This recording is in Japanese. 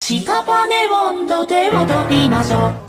屍温度で踊りましょう。